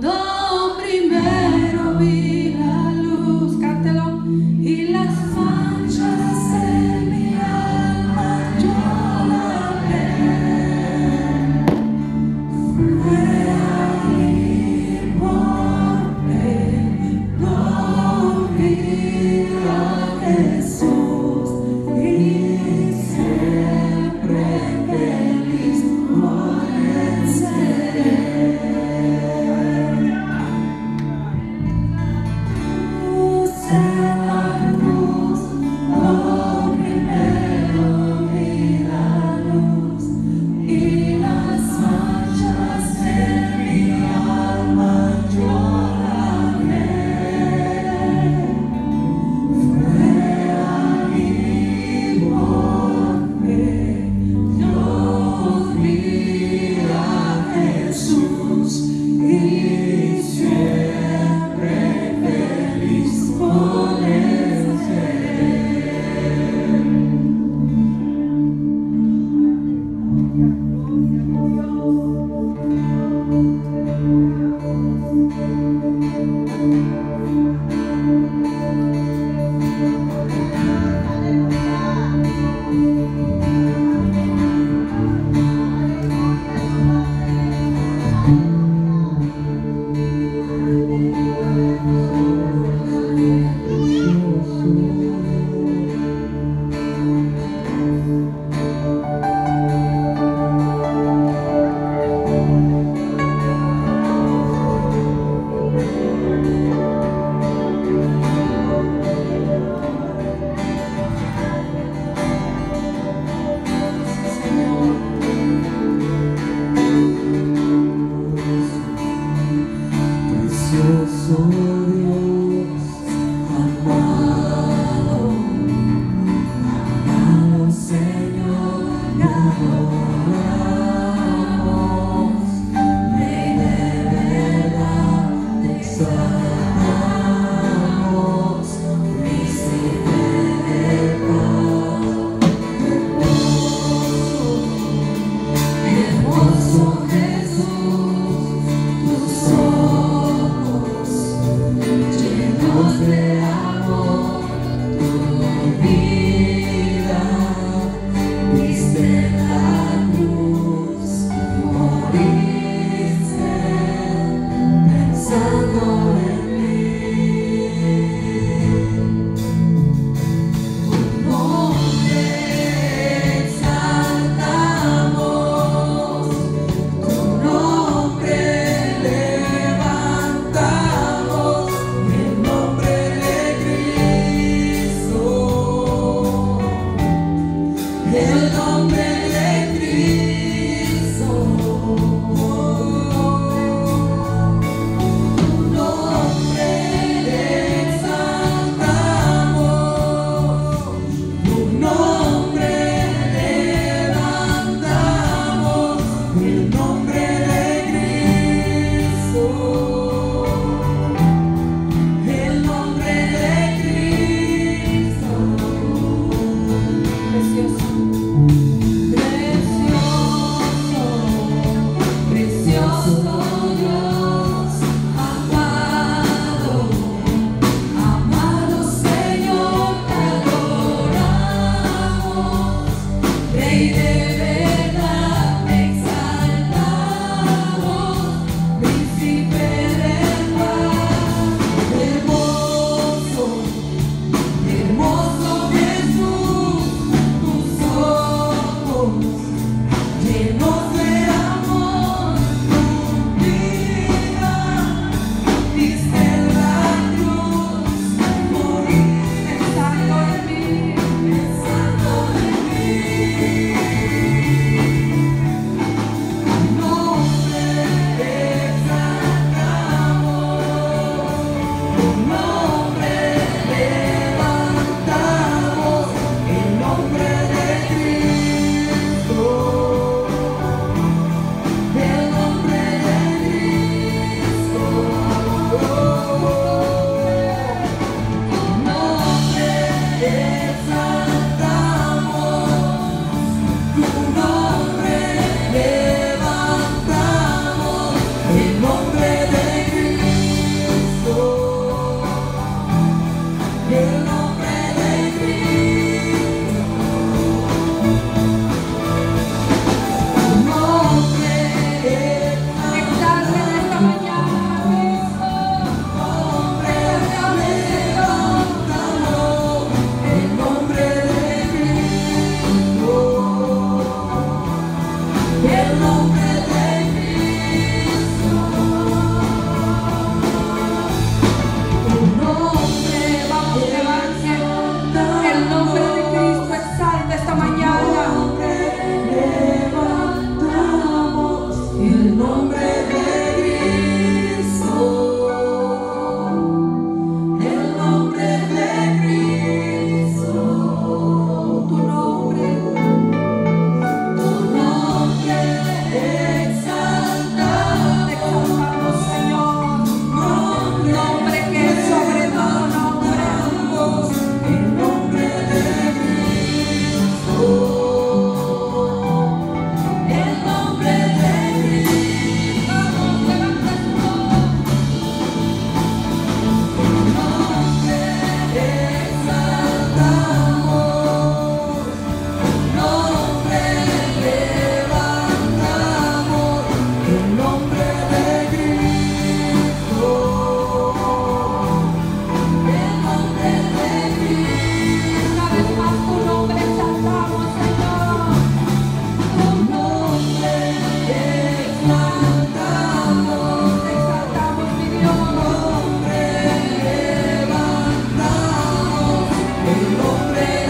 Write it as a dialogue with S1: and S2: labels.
S1: 다.
S2: holy. the number
S1: baby.